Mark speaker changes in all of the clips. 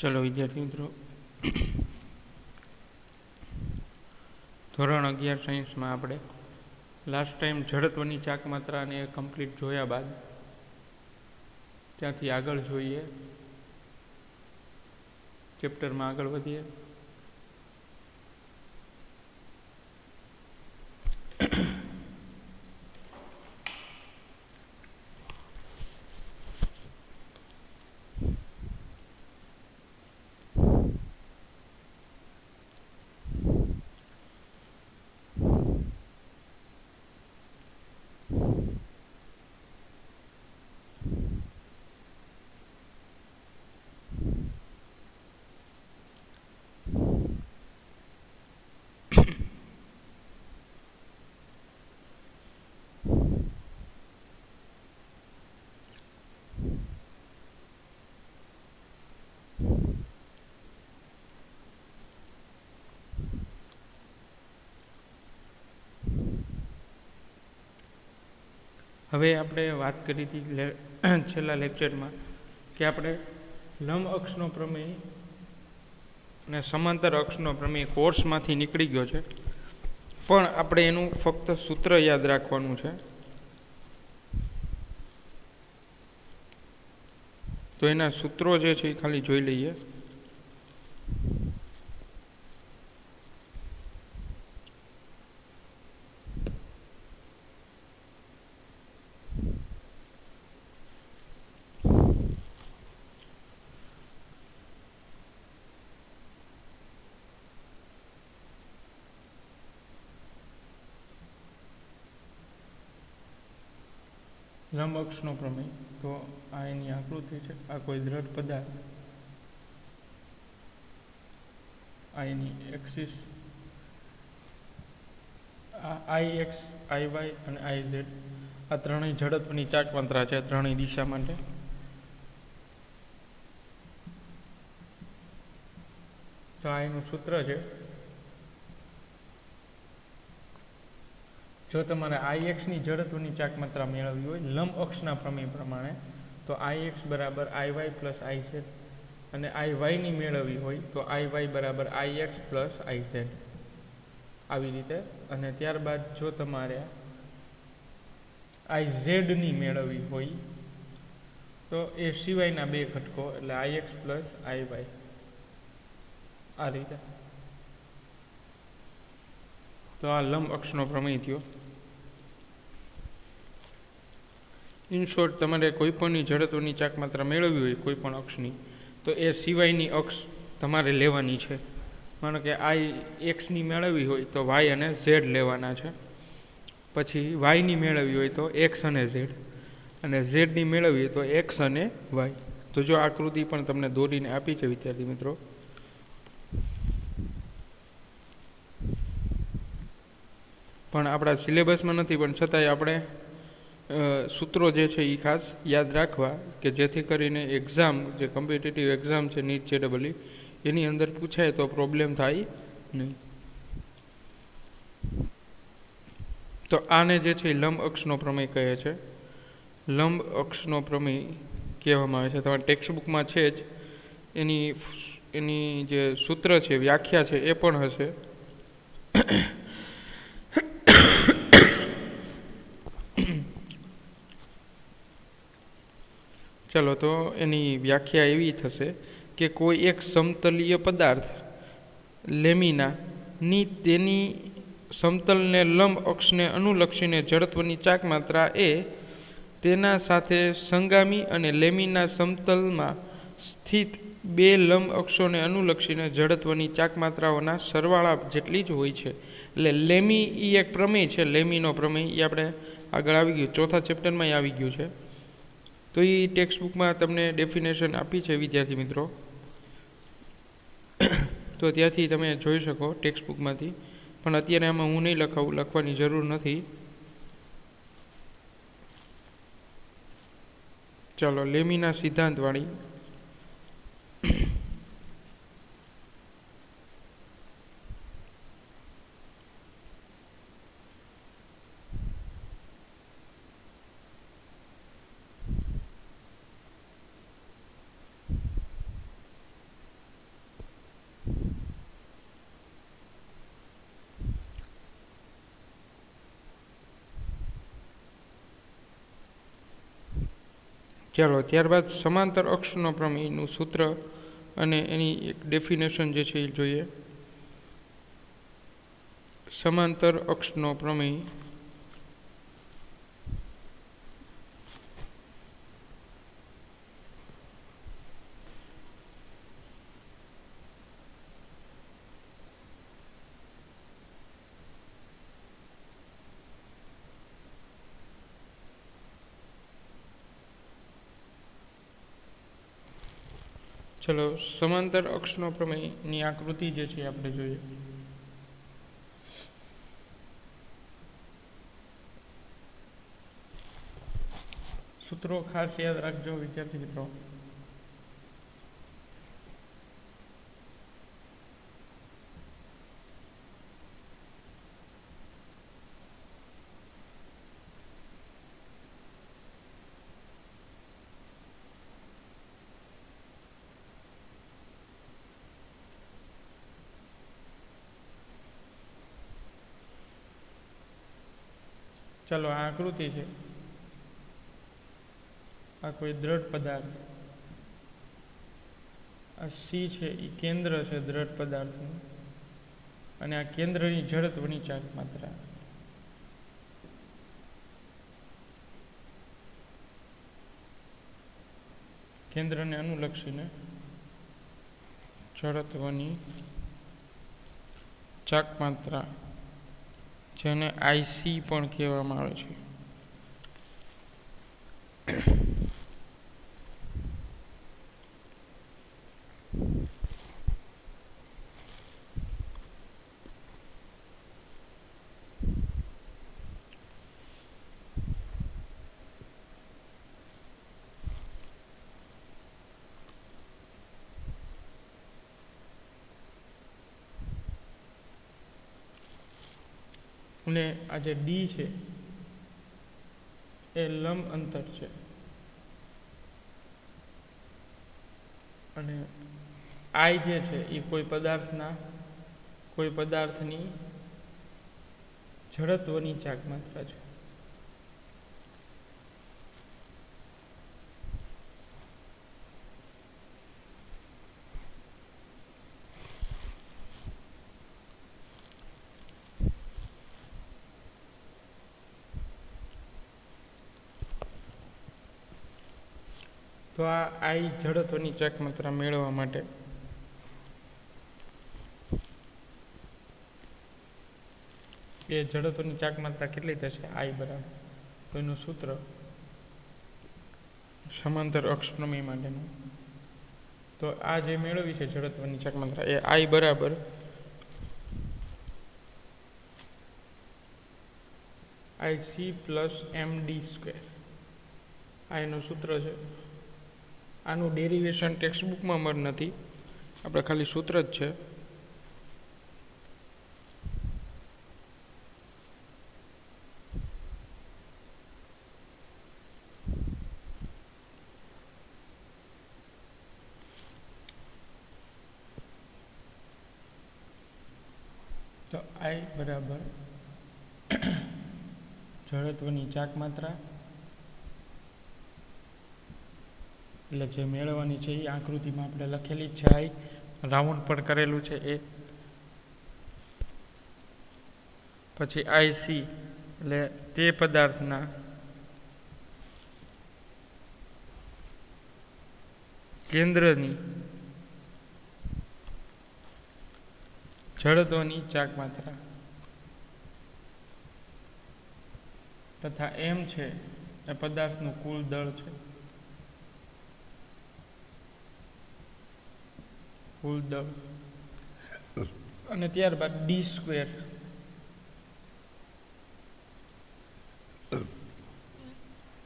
Speaker 1: ચલો, વિદ્યાર્થી મિત્રો. ધોરણ અગિયાર સાયન્સમાં આપણે લાસ્ટ ટાઈમ જડત્વની ચાક માત્રાને કમ્પ્લીટ જોયા બાદ ત્યાંથી આગળ જોઈએ. ચેપ્ટરમાં આગળ વધીએ. હવે આપણે વાત કરી હતી છેલ્લા લેક્ચરમાં કે આપણે લંબ અક્ષનો પ્રમેય અને સમાંતર અક્ષનો પ્રમેય કોર્સમાંથી નીકળી ગયો છે. પણ આપણે એનું ફક્ત સૂત્ર યાદ રાખવાનું છે. તો એના સૂત્રો જે છે એ ખાલી જોઈ લઈએ. લંબ અક્ષનો પ્રમેય. તો આ એની આકૃતિ છે. આ કોઈ દ્રઢ પદાર્થ. આ એની એક્સિસ આ આઈ એક્સ આઈ વાય અને આઈ ઝેડ આ ત્રણેય ઝડપની ચાકમાત્રા છે. ત્રણેય દિશા માટે. તો આ એનું સૂત્ર છે. જો તમારે આઈ એક્સની જડત્વની ચાકમાત્રા મેળવવી હોય, લંબ અક્ષના પ્રમેય પ્રમાણે, તો આઈ એક્સ બરાબર I Y plus I Z અને આઈ વાયની મેળવવી હોય, તો આઈ વાય બરાબર I X plus I Z આવી રીતે. અને ત્યારબાદ જો તમારે આઈ ઝેડની મેળવવી હોય, તો એ સિવાયના બે ઘટકો, એટલે I X plus I Y આ રીતે. તો આ લંબ અક્ષનો પ્રમેય થયો. ઇન શોર્ટ તમારે કોઈ પણની જડત્વની ચાકમાત્રા મેળવવી હોય, કોઈ પણ અક્ષની, તો એ સિવાયની અક્ષ તમારે લેવાની છે. માનો કે આઈ એક્સની મેળવવી હોય, તો વાય અને ઝેડ લેવાના છે. પછી વાયની મેળવવી હોય, તો એક્સ અને ઝેડ. અને ઝેડની મેળવવી તો એક્સ અને વાય. તો જો આકૃતિ પણ તમને દોરીને આપી છે, વિદ્યાર્થી મિત્રો. પણ આપણા સિલેબસમાં નથી, પણ છતાંય આપણે સૂત્રો જે છે એ ખાસ યાદ રાખવા કે જેથી કરીને એક્ઝામ જે કોમ્પિટિટિવ એક્ઝામ છે નીટ જે ડબલી એની અંદર પૂછાય તો પ્રોબ્લેમ થાય નહીં. તો આને જે છે લંબ અક્ષનો પ્રમેય કહે છે. લંબ અક્ષનો પ્રમેય કહેવામાં આવે છે. તમારા ટેક્સ્ટ બુકમાં છે જ, એની એની જે સૂત્ર છે, વ્યાખ્યા છે એ પણ હશે. ચલો તો એની વ્યાખ્યા એવી થશે કે કોઈ એક સમતલીય પદાર્થ, લેમિના, ની તેની સમતલને લંબ અક્ષને અનુલક્ષીને જડત્વની ચાક માત્રા એ તેના સાથે સંગામી અને લેમિના સમતલમાં સ્થિત બે લંબ અક્ષોને અનુલક્ષીને જડત્વની ચાક માત્રાઓના સરવાળા જેટલી જ હોય છે. એટલે લેમી એ એક પ્રમેય છે, લેમીનો પ્રમેય એ આપણે આગળ આવી ગયું, ચોથા ચેપ્ટરમાં આવી ગયું છે. તો એ ટેક્સ્ટ બુકમાં તમને ડેફિનેશન આપી છે વિદ્યાર્થી મિત્રો. તો ત્યાંથી તમે જોઈ શકો ટેક્સ્ટ બુકમાંથી પણ અત્યારે આમાં હું નહીં લખાવું, લખવાની જરૂર નથી. ચાલો, લેમીના સિદ્ધાંતવાળી. ચાલો, ત્યારબાદ સમાંતર અક્ષનો પ્રમેયનું સૂત્ર અને એની એક ડેફિનેશન જે છે એ જોઈએ. સમાંતર અક્ષનો પ્રમેય ચલો સમાંતર અક્ષનો પ્રમેયની આકૃતિ જે છે આપણે જોઈએ. સૂત્રો ખાસ યાદ રાખજો વિદ્યાર્થી મિત્રો. ચાલો, આ આકૃતિ છે. આ કોઈ દ્રઢ પદાર્થ. આ સી છે એ કેન્દ્ર છે દ્રઢ પદાર્થનું. અને આ કેન્દ્રની જડત્વની ચાક માત્રા. કેન્દ્રને અનુલક્ષીને જડત્વની ચાક માત્રા. જેને આઈસી પણ કહેવામાં આવે છે. અને આ જે ડી છે, એ લંબ અંતર છે. અને આઈ જે છે, એ કોઈ પદાર્થના, કોઈ પદાર્થની જડત્વની ચાક માત્રા છે. તો આ આઈ જડત્વની ચાક માત્રા મેળવવા માટે. એ જડત્વની ચાક માત્રા કેટલી થશે? આઈ બરાબર. તો એનું સૂત્ર સમાંતર અક્ષ માટેનું. તો આ જે મેળવી છે જડત્વની ચાક માત્રા એ આઈ બરાબર I C plus M D square. આ એનું સૂત્ર છે. આનું ડેરિવેશન ટેક્સ્ટબુકમાં મળ નથી. આપણે ખાલી સૂત્ર જ છે. તો આઈ બરાબર જડત્વની ચાક માત્રા એટલે જે મેળવવાની છે એ આકૃતિમાં આપણે લખેલી છે આઈ રાઉન્ડ પણ કરેલું છે એ. પછી આઈસી એટલે તે પદાર્થના કેન્દ્રની જડતોની ચાક માત્રા તથા એમ છે એ પદાર્થનું કુલ દળ છે. કુલ દળ અને ત્યારબાદ ડી સ્ક્વેર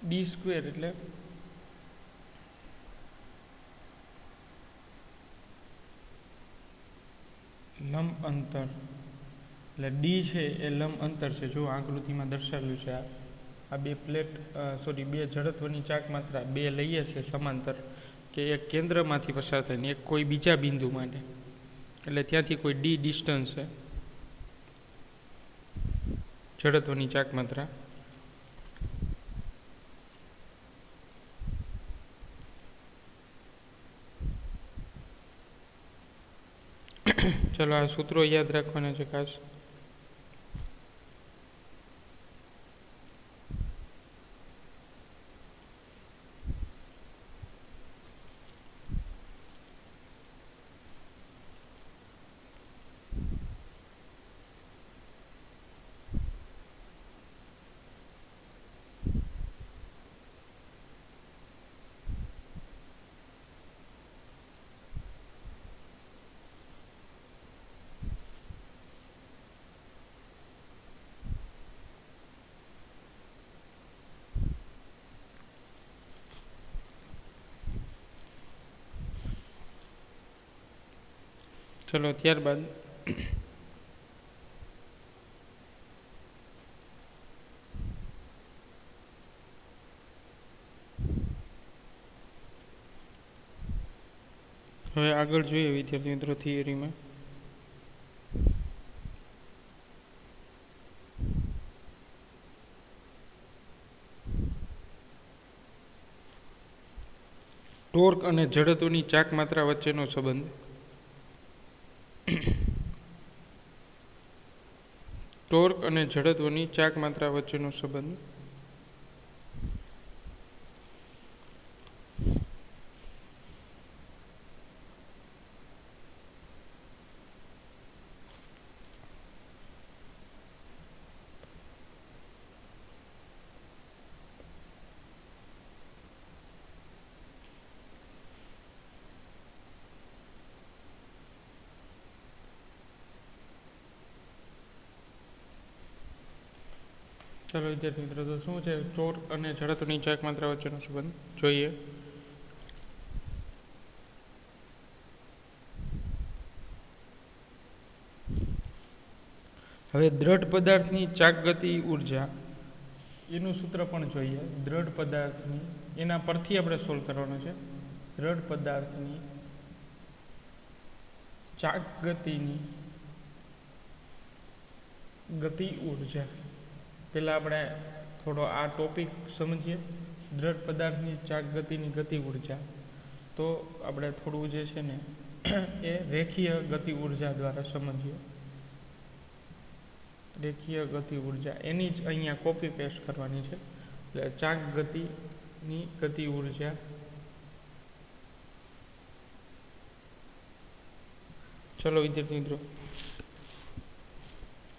Speaker 1: ડી સ્ક્વેર એટલે લંબ અંતર. એટલે ડી છે એ લંબ અંતર છે. જો આકૃતિમાં દર્શાવેલું છે આ. આ બે પ્લેટ સોરી બે જડત્વની ચાક માત્રા બે લઈએ છીએ, સમાંતર. कि एक केन्द्र में पसार थी एक कोई बीजा बिंदु मैं एट त्या कोई डी डिस्टन्स है जड़त्व चाकमात्रा चलो आ सूत्रों याद रखना खास ચલો, ત્યારબાદ. હવે આગળ જોઈએ વિદ્યાર્થી મિત્રો થિયરીમાં. ટોર્ક અને જડત્વની ચાક માત્રા વચ્ચેનો સંબંધ. ટોર્ક અને જડત્વની ચાક માત્રા વચ્ચેનો સંબંધ. ચાલો વિદ્યાર્થી મિત્રો, તો શું છે? ચોર અને જડત્વની ચાક માત્રા વચ્ચેનો સંબંધ? જોઈએ. હવે દ્રઢ પદાર્થની ચાક ગતિ ઊર્જા. એનું સૂત્ર પણ જોઈએ. દ્રઢ પદાર્થની, એના પરથી આપણે સોલ્વ કરવાનું છે. દ્રઢ પદાર્થની ચાક ગતિની ગતિ ઊર્જા. પહેલાં આપણે થોડો આ ટોપિક સમજીએ. દ્રઢ પદાર્થની ચાક ગતિની ગતિ ઊર્જા. તો આપણે થોડું જે છે ને, એ રેખીય ગતિ ઊર્જા દ્વારા સમજીએ. રેખીય ગતિ ઊર્જા, એની જ અહીંયા કોપી પેસ્ટ કરવાની છે. એટલે ચાક ગતિની ગતિ ઊર્જા. ચલો વિદ્યાર્થી મિત્રો,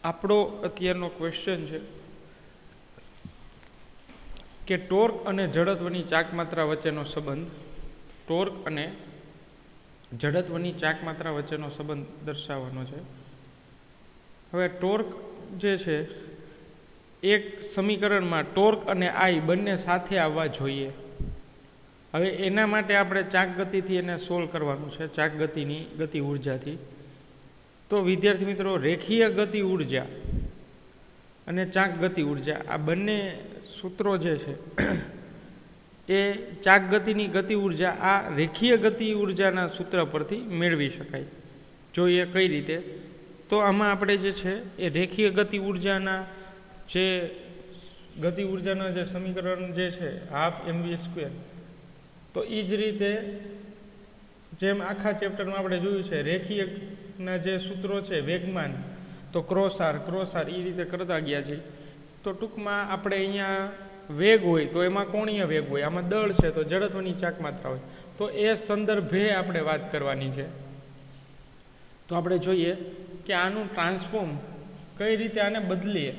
Speaker 1: આપણો અત્યારનો ક્વેશ્ચન છે. કે ટોર્ક અને જડત્વની ચાક માત્રા વચ્ચેનો સંબંધ, ટોર્ક અને જડત્વની ચાક માત્રા વચ્ચેનો સંબંધ દર્શાવવાનો છે. હવે ટોર્ક જે છે, એક સમીકરણમાં ટોર્ક અને આઈ બંને સાથે આવવા જોઈએ. હવે એના માટે આપણે ચાક ગતિથી એને સોલ્વ કરવાનું છે ચાક ગતિની ગતિ ઉર્જાથી. તો વિદ્યાર્થી મિત્રો, રેખીય ગતિ ઊર્જા અને ચાક ગતિ ઊર્જા, આ બંને સૂત્રો જે છે, એ ચાક ગતિની ગતિ ઊર્જા, આ રેખીય ગતિ ઉર્જાના સૂત્ર પરથી મેળવી શકાય. જોઈએ કઈ રીતે, તો આમાં આપણે જે છે, એ રેખીય ગતિ ઉર્જાના જે ગતિ ઉર્જાના જે સમીકરણ જે છે, હાફ એમ વી સ્ક્વેર, તો એ જ રીતે જેમ આખા ચેપ્ટરમાં આપણે જોયું છે, રેખીયના જે સૂત્રો છે, વેગમાન, તો ક્રોસાર ક્રોસાર એ રીતે કરતા ગયા છે. તો ટૂંકમાં આપણે અહીંયા વેગ હોય તો એમાં કોણીય વેગ હોય, આમાં દળ છે તો જડત્વની ચાક માત્રા હોય. તો એ સંદર્ભે આપણે વાત કરવાની છે. તો આપણે જોઈએ કે આનું ટ્રાન્સફોર્મ કઈ રીતે આને બદલીએ.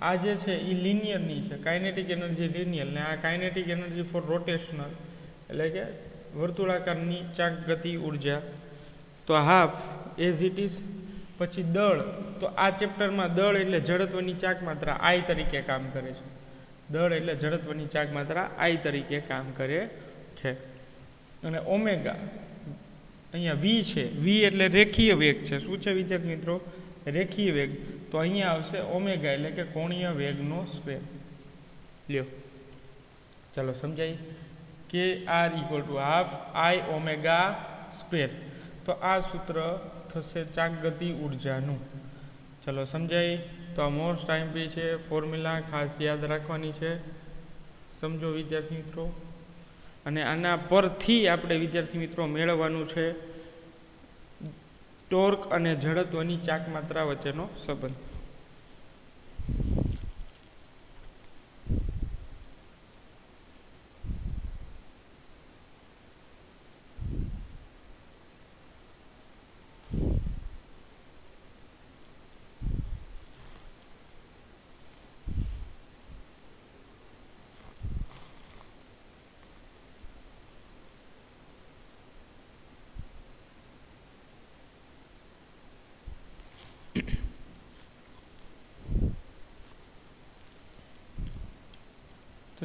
Speaker 1: આ જે છે એ લિનિયરની છે, કાઇનેટિક એનર્જી લિનિયર ને આ કાઇનેટિક એનર્જી ફોર રોટેશનલ એટલે કે વર્તુળાકારની ચાક ગતિ ઊર્જા. તો હાફ એઝ ઇટ ઇઝ પછી દળ. તો આ ચેપ્ટરમાં દળ એટલે જડત્વની ચાક માત્રા આઈ તરીકે કામ કરે છે. દળ એટલે જડત્વની ચાક માત્રા આઈ તરીકે કામ કરે છે. અને ઓમેગા, અહીંયા વી છે. વી એટલે રેખીય વેગ છે. શું છે વિદ્યાર્થી મિત્રો? રેખીય વેગ. તો અહીંયા આવશે ઓમેગા એટલે કે કોણીય વેગનો સ્ક્વેર. લ્યો. ચાલો સમજાય? K R equal to half I omega square. તો આ સૂત્ર થશે ચાક ગતિ ઉર્જાનું. ચલો સમજાય? તો આ મોસ્ટ ટાઈમ છે ફોર્મ્યુલા ખાસ યાદ રાખવાની છે. સમજો વિદ્યાર્થી મિત્રો. અને આના પરથી આપણે વિદ્યાર્થી મિત્રો મેળવવાનું છે. ટોર્ક અને જડત્વની ચાક માત્રા વચ્ચેનો સંબંધ.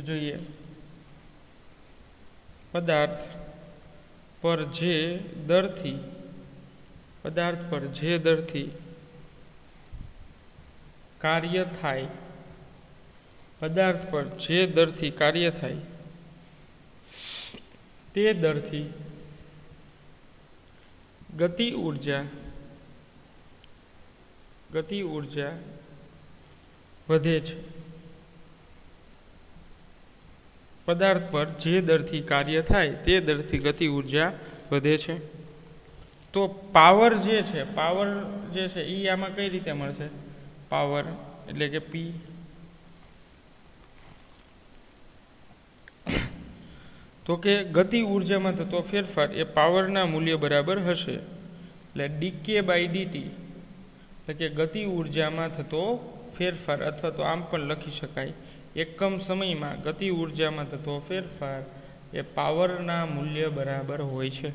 Speaker 1: જોઈએ. પદાર્થ પર જે દરથી, પદાર્થ પર જે દરથી કાર્ય થાય, પદાર્થ પર જે દરથી કાર્ય થાય, તે દરથી ગતિ ઊર્જા ગતિ ઊર્જા વધે છે. પદાર્થ પર જે દરથી કાર્ય થાય તે દરથી ગતિ ઊર્જા વધે છે. તો પાવર જે છે પાવર જે છે એ આમાં કઈ રીતે મળશે? પાવર એટલે કે પી તો કે ગતિ ઉર્જામાં થતો ફેરફાર એ પાવરના મૂલ્ય બરાબર હશે. એટલે ડીકે બાય ડીટી એટલે કે ગતિ ઉર્જામાં થતો ફેરફાર અથવા તો આમ પણ લખી શકાય. એકમ સમયમાં ગતિ ઉર્જામાં થતો ફેરફાર એ પાવરના મૂલ્ય બરાબર હોય છે.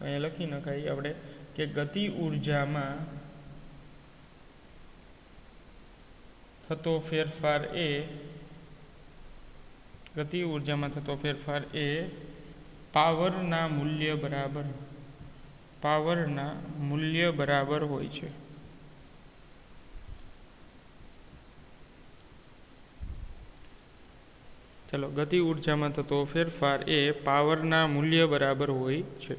Speaker 1: અહીંયા લખી નખાય, આપણે કે ગતિ ઉર્જામાં થતો ફેરફાર એ ગતિ ઉર્જામાં થતો ફેરફાર એ પાવરના મૂલ્ય બરાબર, પાવરના મૂલ્ય બરાબર હોય છે. ચલો, ગતિ ઉર્જામાં થતો ફેરફાર એ પાવરના મૂલ્ય બરાબર હોય છે.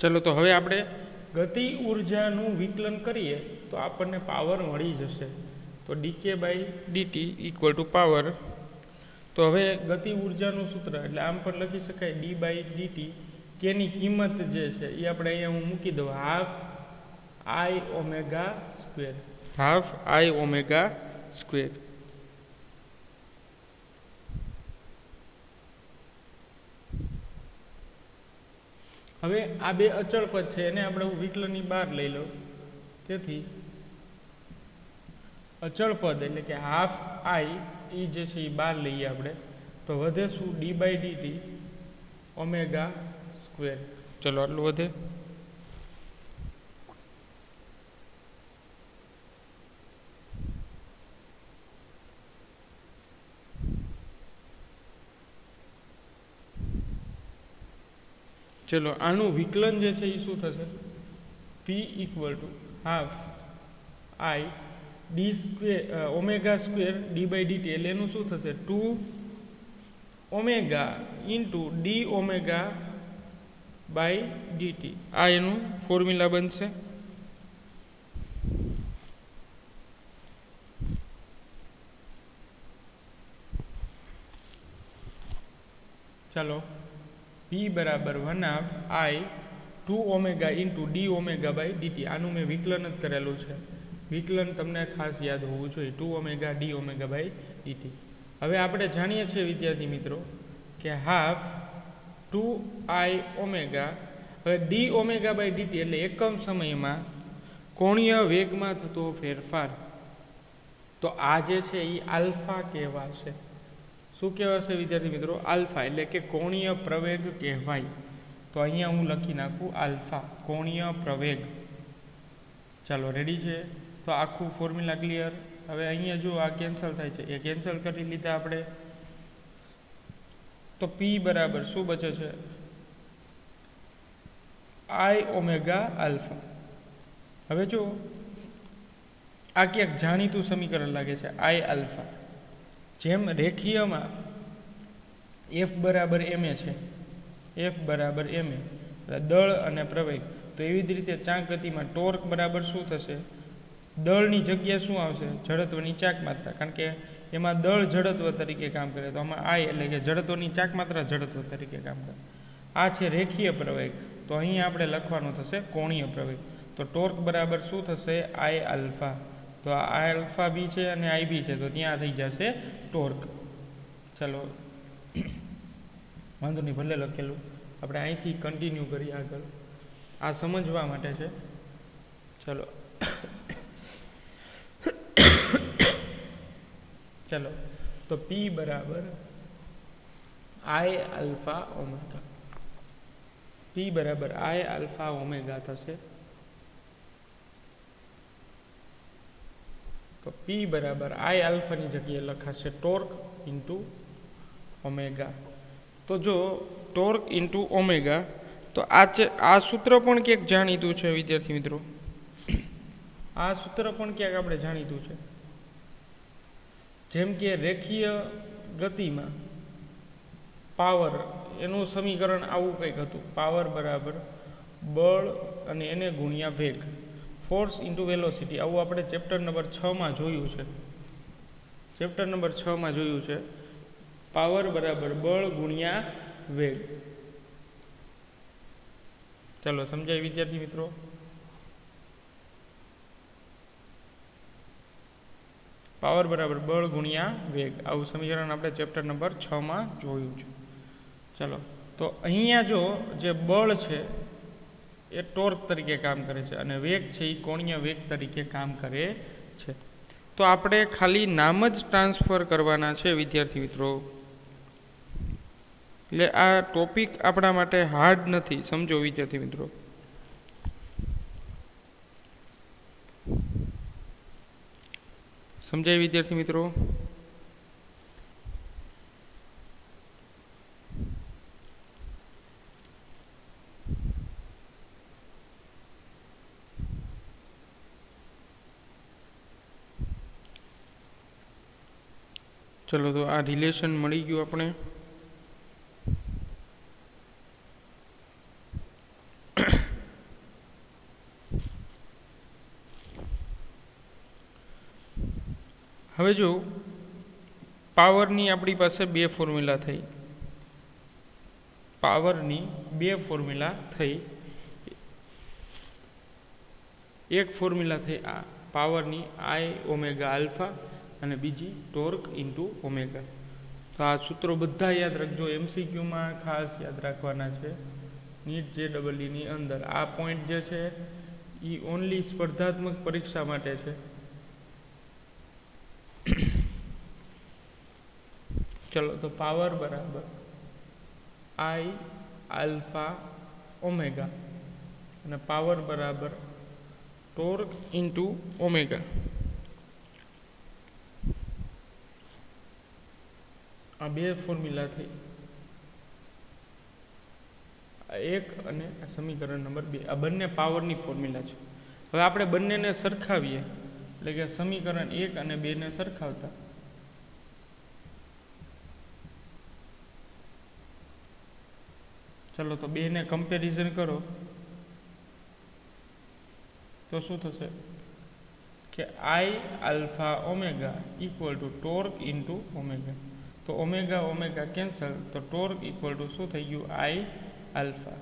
Speaker 1: ચલો, તો હવે આપણે ગતિ ઉર્જાનું વિકલન કરીએ, તો આપણને પાવર મળી જશે. તો D K by D T equal to power તો હવે ગતિ ઉર્જાનું સૂત્ર એટલે આમ પણ લખી શકાય ડી બાય ડીટી કેની કિંમત જે છે એ આપણે અહીંયા હું મૂકી દઉં half I omega square half I omega square હવે આ બે અચળ પદ છે એને આપણે હું વિકલનની બહાર લઈ લઉં. તેથી અચળ પદ એટલે કે હાફ આઈ એ જે છે એ બહાર લઈએ આપણે, તો વધે શું? D by dt omega square ચલો આટલું વધે. ચલો આનું વિકલન જે છે એ શું થશે? P equal to half I d square omega square d by dt એટલે એનું શું થશે? Two omega into d omega by dt આ એનું ફોર્મ્યુલા બનશે. ચાલો. પી બરાબર one half I two omega into d omega by dt આનું મેં વિકલન જ કરેલું છે. વિકલન તમને ખાસ યાદ હોવું જોઈએ. Two omega, d omega by dt હવે આપણે જાણીએ છીએ, વિદ્યાર્થી મિત્રો, કે હાફ ટુ આઈ ઓમેગા, હવે ડી ઓમેગા બાય ડીટી એટલે એકમ સમયમાં કોણીય વેગમાં થતો ફેરફાર. તો આ જે છે એ આલ્ફા કહેવાશે. શું કહેવાશે વિદ્યાર્થી મિત્રો? આલ્ફા, એટલે કે કોણીય પ્રવેગ કહેવાય. તો અહીંયા હું લખી નાખું આલ્ફા, કોણીય પ્રવેગ. ચાલો રેડી છે? તો આખું ફોર્મ્યુલા ક્લિયર હવે અહીંયા જો આ કેન્સલ થાય છે, એ કેન્સલ કરી લીધા આપણે. તો પી બરાબર શું બચે છે? આઈ ઓમેગા આલ્ફા હવે જો આ ક્યાંક જાણીતું સમીકરણ લાગે છે આઈ આલ્ફા જેમ રેખીયમાં એફ બરાબર એમ એ છે એફ બરાબર એમ એ દળ અને પ્રવેગ. તો એવી જ રીતે ચાંક ગતિમાં ટોર્ક બરાબર શું થશે? દળની જગ્યાએ શું આવશે? જડત્વની ચાક માત્રા. કારણ કે એમાં દળ જડત્વ તરીકે કામ કરે. તો આમાં આઈ એટલે કે જડત્વની ચાક માત્રા જડત્વ તરીકે કામ કરે. આ છે રેખીય પ્રવેગ. તો અહીં આપણે લખવાનું થશે કોણીય પ્રવેગ. તો ટોર્ક બરાબર શું થશે? I alpha. તો આ આલ્ફા બી છે અને આઈ બી છે. તો ત્યાં થઈ જશે ટોર્ક. ચલો. વાંધો નહીં, ભલે લખેલું. આપણે અહીંથી કન્ટિન્યુ કરીએ આગળ. આ સમજવા માટે છે. ચલો. ચલો, તો પી બરાબર આઈ આલ્ફા ઓમેગા પી બરાબર આઈ આલ્ફા ઓમેગા થશે. તો પી બરાબર આઈ આલ્ફાની જગ્યાએ લખાશે ટોર્ક ઇન્ટુ ઓમેગા તો જો ટોર્ક ઇન્ટુ ઓમેગા તો આ આ સૂત્ર પણ ક્યાંક જાણીતું છે વિદ્યાર્થી મિત્રો? આ સૂત્ર પણ ક્યાંક આપણે જાણીતું છે. જેમ કે રેખીય ગતિમાં પાવર, એનું સમીકરણ આવું કંઈક હતું. પાવર બરાબર બળ અને એને ગુણ્યા વેગ. ફોર્સ ઇન્ટુ વેલોસિટી આવું આપણે ચેપ્ટર નંબર છમાં જોયું છે. ચેપ્ટર નંબર છમાં જોયું છે. પાવર બરાબર બળ ગુણ્યા વેગ. ચાલો, સમજાય વિદ્યાર્થી મિત્રો? પાવર બરાબર બળ ગુણ્યા વેગ. આવું સમીકરણ આપણે ચેપ્ટર નંબર છમાં જોયું છે. ચાલો, તો અહીંયા જો જે બળ છે, એ ટોર્ક તરીકે કામ કરે છે અને વેગ છે એ કોણીય વેગ તરીકે કામ કરે છે. તો આપણે ખાલી નામ જ ટ્રાન્સફર કરવાના છે, વિદ્યાર્થી મિત્રો. એટલે આ ટોપિક આપણા માટે હાર્ડ નથી, સમજો વિદ્યાર્થી મિત્રો. સમજાય વિદ્યાર્થી મિત્રો? ચલો તો આ રિલેશન મળી ગયું આપણે. હવે જો પાવરની આપણી પાસે બે ફોર્મ્યુલા થઈ, પાવરની બે ફોર્મ્યુલા થઈ, એક ફોર્મ્યુલા થઈ આ, પાવરની આઈ ઓમેગા આલ્ફા અને બીજી ટોર્ક ઇન્ટુ ઓમેગા. તો આ સૂત્રો બધા યાદ રાખજો, એમસીક્યુમાં ખાસ યાદ રાખવાના છે. નીટ જે ડબલઈની અંદર આ પોઈન્ટ જે છે એ ઓનલી સ્પર્ધાત્મક પરીક્ષા માટે છે. ચલો, તો પાવર બરાબર આઈ આલ્ફા ઓમેગા અને પાવર બરાબર ટોર્ક ઇન્ટુ ઓમેગા આ બે ફોર્મ્યુલા થઈ. એક અને સમીકરણ નંબર બે. આ બંને પાવરની ફોર્મ્યુલા છે. હવે આપણે બંનેને સરખાવીએ. એટલે કે સમીકરણ એક અને બેને સરખાવતા. ચલો તો બેને કમ્પેરિઝન કરો. તો શું થશે? કે I alpha omega equal to torque into omega તો ઓમેગા ઓમેગા કેન્સલ તો ટોર્ક ઇક્વલ ટુ શું થઈ ગયું? આઈ આલ્ફા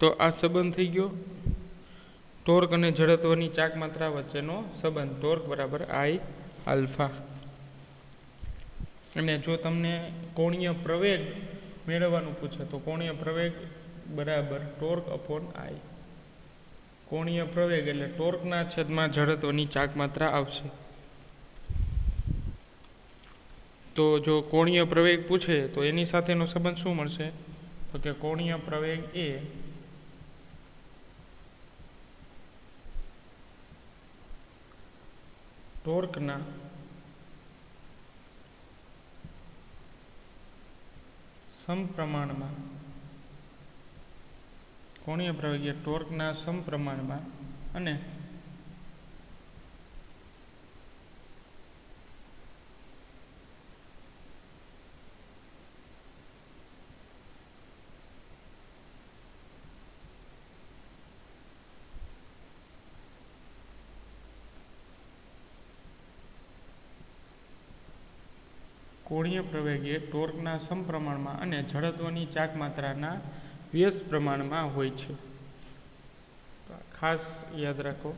Speaker 1: તો આ સંબંધ થઈ ગયો? ટોર્ક અને જડત્વની ચાક માત્રા વચ્ચેનો સંબંધ, ટોર્ક બરાબર આઈ આલ્ફા. અને જો તમને કોણીય પ્રવેગ મેળવવાનું પૂછે, તો કોણીય પ્રવેગ બરાબર ટોર્ક અપોન આઈ. કોણીય પ્રવેગ એટલે ટોર્કના છેદમાં જડત્વની ચાક માત્રા આવશે. તો જો કોણીય પ્રવેગ પૂછે, તો એની સાથેનો સંબંધ શું મળશે? તો કે કોણીય પ્રવેગ એ ટોર્કના સમપ્રમાણમાં કોણીય પ્રવેગીય ટોર્કના સમપ્રમાણમાં અને કોણીય પ્રવેગીય ટોર્કના સમપ્રમાણમાં અને જડત્વની ચાક માત્રાના વ્યસ્ત પ્રમાણમાં હોય છે. ખાસ યાદ રાખો.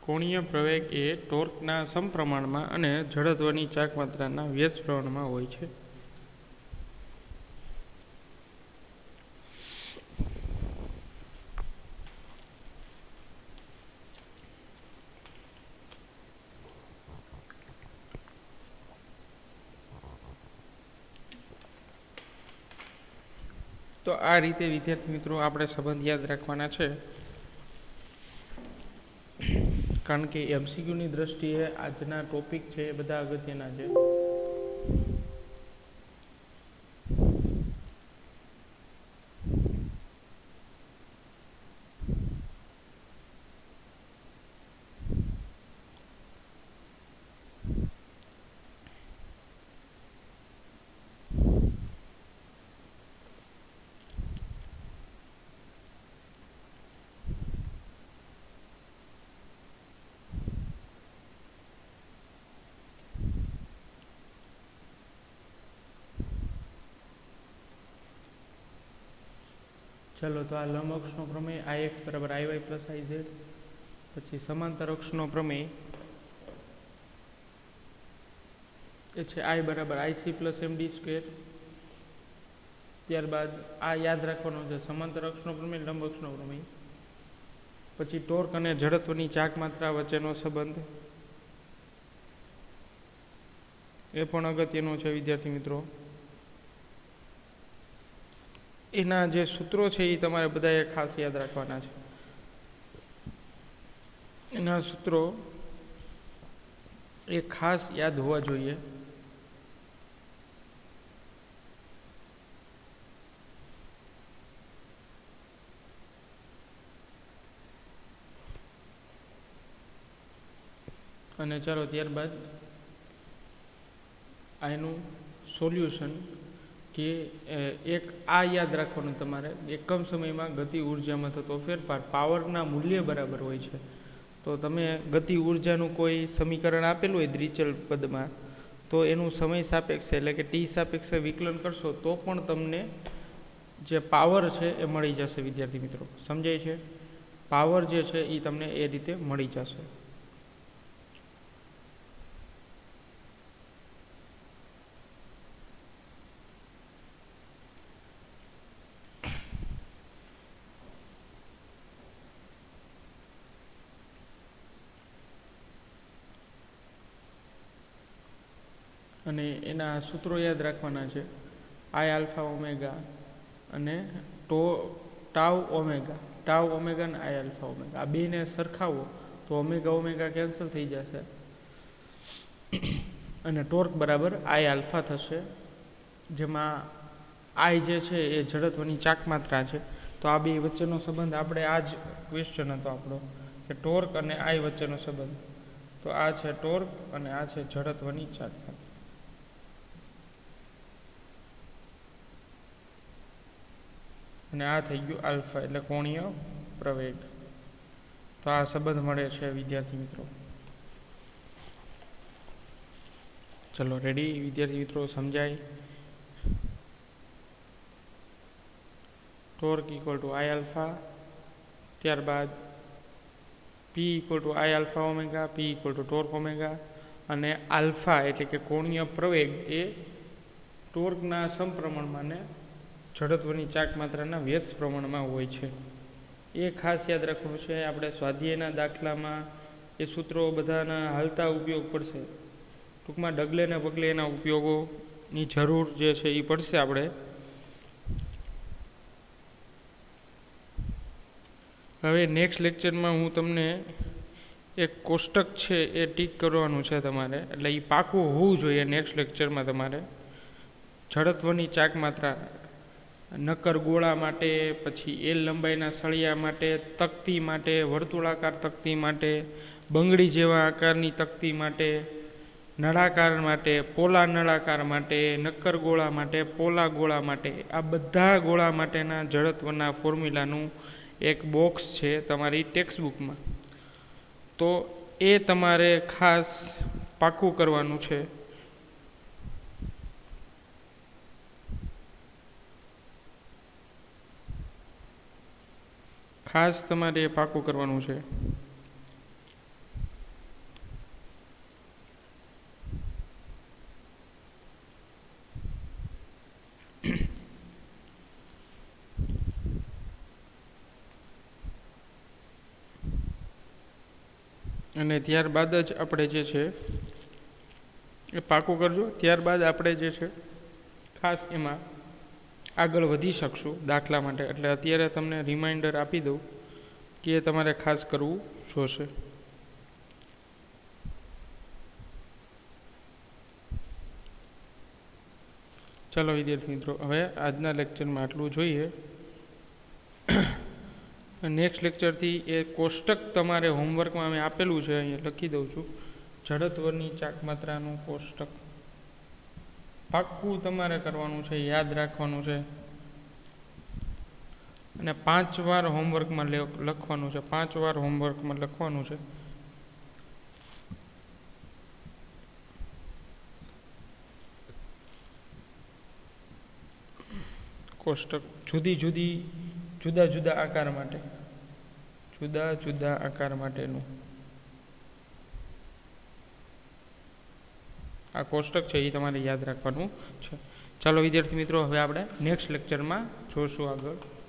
Speaker 1: કોણીય પ્રવેગ એ ટોર્કના સમપ્રમાણમાં અને જડત્વની ચાક માત્રાના વ્યસ્ત પ્રમાણમાં હોય છે. તો આ રીતે વિદ્યાર્થી મિત્રો આપણે સંબંધ યાદ રાખવાના છે. કારણ કે એમસીક્યુની દ્રષ્ટિએ આજના ટોપિક છે એ બધા અગત્યના છે. ચાલો તો આ લંબ અક્ષનો પ્રમેય આઈ એક્સ બરાબર I Y plus I Z. પછી સમાંતર અક્ષનો પ્રમેય, એ છે આઈ બરાબર I C plus M D square. ત્યારબાદ આ યાદ રાખવાનો છે સમાંતર અક્ષનો પ્રમેય, લંબ અક્ષનો પ્રમેય. પછી ટોર્ક અને જડત્વની ચાક માત્રા વચ્ચેનો સંબંધ. એ પણ અગત્યનો છે વિદ્યાર્થી મિત્રો. એના જે સૂત્રો છે એ તમારે બધાએ ખાસ યાદ રાખવાના છે. એના સૂત્રો એ ખાસ યાદ હોવા જોઈએ. અને ચાલો ત્યારબાદ આનું સોલ્યુશન કે એક આ યાદ રાખવાનું તમારે એકમ સમયમાં ગતિ ઉર્જામાં થતો ફેરફાર પાવરના મૂલ્ય બરાબર હોય છે. તો તમે ગતિ ઉર્જાનું કોઈ સમીકરણ આપેલું હોય દ્વિચલ પદમાં, તો એનું સમય સાપેક્ષે એટલે કે ટી સાપેક્ષે વિકલન કરશો, તો પણ તમને જે પાવર છે એ મળી જશે, વિદ્યાર્થી મિત્રો. સમજાય છે? પાવર જે છે એ તમને એ રીતે મળી જશે અને એના સૂત્રો યાદ રાખવાના છે. આઈ આલ્ફા ઓમેગા અને tau tau omega tau omega અને આઈ આલ્ફા ઓમેગા આ બેને સરખાવો તો ઓમેગા ઓમેગા કેન્સલ થઈ જશે. અને ટોર્ક બરાબર આઈ આલ્ફા થશે. જેમાં આઈ જે છે એ જડત્વની ચાક માત્રા છે. તો આ બે વચ્ચેનો સંબંધ આપણે આ જ ક્વેશ્ચન હતો આપણો, કે ટોર્ક અને આઈ વચ્ચેનો સંબંધ. તો આ છે ટોર્ક અને આ છે જડત્વની ચાક માત્રા. અને આ થઈ ગયું આલ્ફા, એટલે કોણીય પ્રવેગ. તો આ સંબંધ મળે છે વિદ્યાર્થી મિત્રો. ચલો રેડી વિદ્યાર્થી મિત્રો, સમજાય? Torque equal to I alpha ત્યારબાદ P equal to I alpha omega P equal to torque omega અને આલ્ફા એટલે કે કોણીય પ્રવેગ એ ટોર્કના સંપ્રમણમાં ને જડત્વની ચાક માત્રાના વ્યસ્ત પ્રમાણમાં હોય છે. એ ખાસ યાદ રાખવું છે, આપણે સ્વાધ્યાયના દાખલામાં એ સૂત્રો બધાના હાલતા ઉપયોગ પડશે. ટૂંકમાં ડગલે ને પગલે એના ઉપયોગોની જરૂર જે છે એ પડશે આપણે. હવે નેક્સ્ટ લેક્ચરમાં હું તમને એક કોષ્ટક છે એ ટીક કરવાનું છે તમારે. એટલે એ પાકું હોવું જોઈએ નેક્સ્ટ લેક્ચરમાં તમારે. જડત્વની ચાક માત્રા નક્કર ગોળા માટે, પછી એલ લંબાઈના સળિયા માટે, તકતી માટે, વર્તુળાકાર તકતી માટે, બંગડી જેવા આકારની તકતી માટે, નળાકાર માટે, પોલા નળાકાર માટે, નક્કર ગોળા માટે, પોલા ગોળા માટે, આ બધા ગોળા માટેના જડત્વના ફોર્મ્યુલાનું એક બોક્સ છે તમારી ટેક્સ્ટબુકમાં. તો એ તમારે ખાસ પાકું કરવાનું છે. ખાસ તમારે એ પાકું કરવાનું છે. અને ત્યારબાદ જ આપણે જે છે, એ પાકું કરજો. ત્યારબાદ આપણે જે છે, ખાસ એમાં આગળ વધી શકશો દાખલા માટે. એટલે અત્યારે તમને રિમાઇન્ડર આપી દઉં કે એ તમારે ખાસ કરવું જોશે. ચાલો વિદ્યાર્થી મિત્રો, હવે આજના લેક્ચરમાં આટલું જોઈએ. નેક્સ્ટ લેક્ચરથી એ કોષ્ટક તમારે હોમવર્કમાં મેં આપેલું છે, અહીંયા લખી દઉં છું. જડત્વની ચાકમાત્રાનું કોષ્ટક. પાક્કું તમારે કરવાનું છે, યાદ રાખવાનું છે. અને પાંચ વાર હોમવર્કમાં લખવાનું છે, પાંચ વાર હોમવર્કમાં લખવાનું છે. કોષ્ટક જુદી જુદી, જુદા જુદા આકાર માટે, જુદા જુદા આકાર માટેનું. આ કોષ્ટક છે એ તમારે યાદ રાખવાનું છે. ચાલો વિદ્યાર્થી મિત્રો, હવે આપણે નેક્સ્ટ લેક્ચરમાં જોઈશું આગળ.